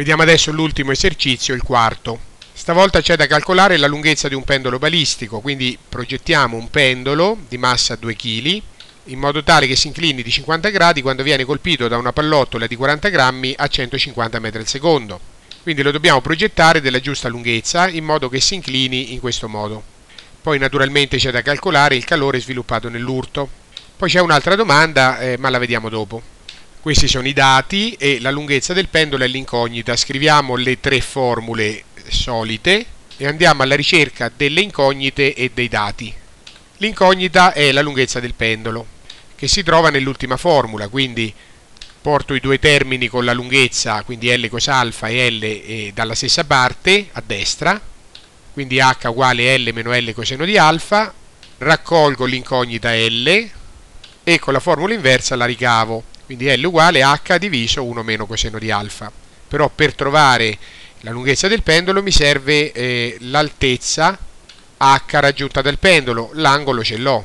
Vediamo adesso l'ultimo esercizio, il quarto. Stavolta c'è da calcolare la lunghezza di un pendolo balistico, quindi progettiamo un pendolo di massa 2 kg in modo tale che si inclini di 50 gradi quando viene colpito da una pallottola di 40 grammi a 150 metri al secondo. Quindi lo dobbiamo progettare della giusta lunghezza in modo che si inclini in questo modo. Poi naturalmente c'è da calcolare il calore sviluppato nell'urto. Poi c'è un'altra domanda, eh, ma la vediamo dopo. Questi sono i dati e la lunghezza del pendolo è l'incognita. Scriviamo le tre formule solite e andiamo alla ricerca delle incognite e dei dati. L'incognita è la lunghezza del pendolo, che si trova nell'ultima formula, quindi porto i due termini con la lunghezza, quindi L cos alfa e L eh, dalla stessa parte, a destra, quindi H uguale L meno L coseno di alfa, raccolgo l'incognita L e con la formula inversa la ricavo quindi L uguale H diviso 1 meno coseno di alfa. Però per trovare la lunghezza del pendolo mi serve eh, l'altezza H raggiunta dal pendolo, l'angolo ce l'ho,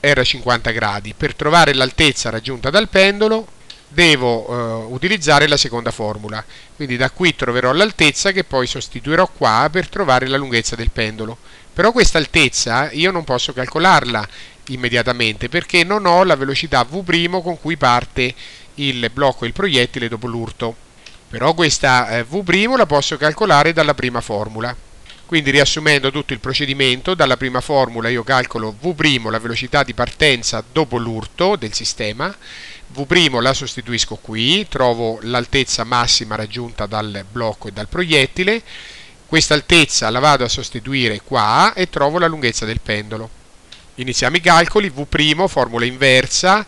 era 50 gradi. Per trovare l'altezza raggiunta dal pendolo devo eh, utilizzare la seconda formula. Quindi da qui troverò l'altezza che poi sostituirò qua per trovare la lunghezza del pendolo. Però questa altezza io non posso calcolarla immediatamente perché non ho la velocità V' con cui parte il blocco, il proiettile dopo l'urto. Però questa eh, V' la posso calcolare dalla prima formula. Quindi riassumendo tutto il procedimento, dalla prima formula io calcolo V', la velocità di partenza dopo l'urto del sistema, V' la sostituisco qui, trovo l'altezza massima raggiunta dal blocco e dal proiettile, questa altezza la vado a sostituire qua e trovo la lunghezza del pendolo. Iniziamo i calcoli, V', formula inversa,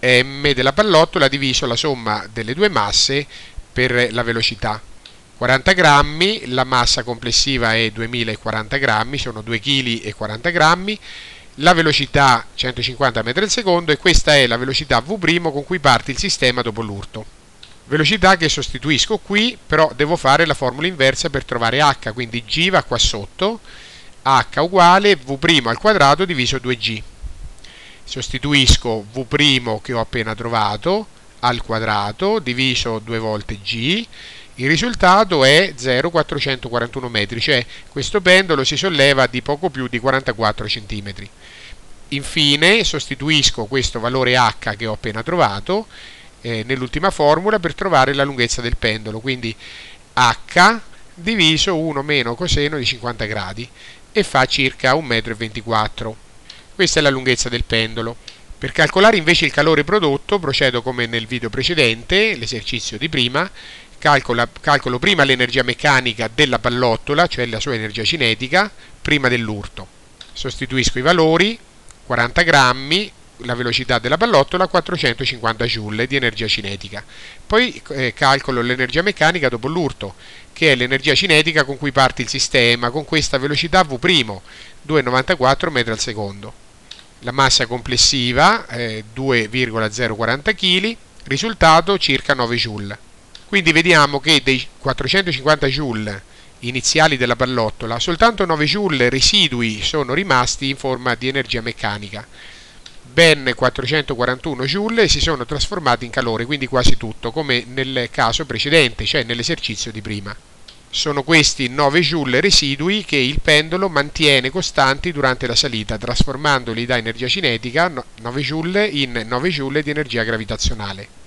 m della pallottola diviso la somma delle due masse per la velocità. 40 grammi, la massa complessiva è 2040 grammi, sono 2 kg e 40 grammi, la velocità 150 metri al secondo e questa è la velocità V' con cui parte il sistema dopo l'urto. Velocità che sostituisco qui, però devo fare la formula inversa per trovare h, quindi g va qua sotto, h uguale v' al quadrato diviso 2g. Sostituisco v' che ho appena trovato al quadrato diviso 2 volte g. Il risultato è 0,441 metri, cioè questo pendolo si solleva di poco più di 44 cm. Infine sostituisco questo valore h che ho appena trovato eh, nell'ultima formula per trovare la lunghezza del pendolo, quindi h diviso 1 meno coseno di 50 gradi e fa circa 1,24 m. Questa è la lunghezza del pendolo. Per calcolare invece il calore prodotto procedo come nel video precedente, l'esercizio di prima, calcola, calcolo prima l'energia meccanica della pallottola, cioè la sua energia cinetica, prima dell'urto. Sostituisco i valori, 40 grammi, la velocità della pallottola 450 joule di energia cinetica. Poi eh, calcolo l'energia meccanica dopo l'urto, che è l'energia cinetica con cui parte il sistema, con questa velocità V', 2,94 metri al secondo. La massa complessiva è 2,040 kg, risultato circa 9 joule. Quindi vediamo che dei 450 joule iniziali della pallottola, soltanto 9 joule residui sono rimasti in forma di energia meccanica ben 441 joule si sono trasformati in calore, quindi quasi tutto, come nel caso precedente, cioè nell'esercizio di prima. Sono questi 9 joule residui che il pendolo mantiene costanti durante la salita, trasformandoli da energia cinetica 9 joule in 9 joule di energia gravitazionale.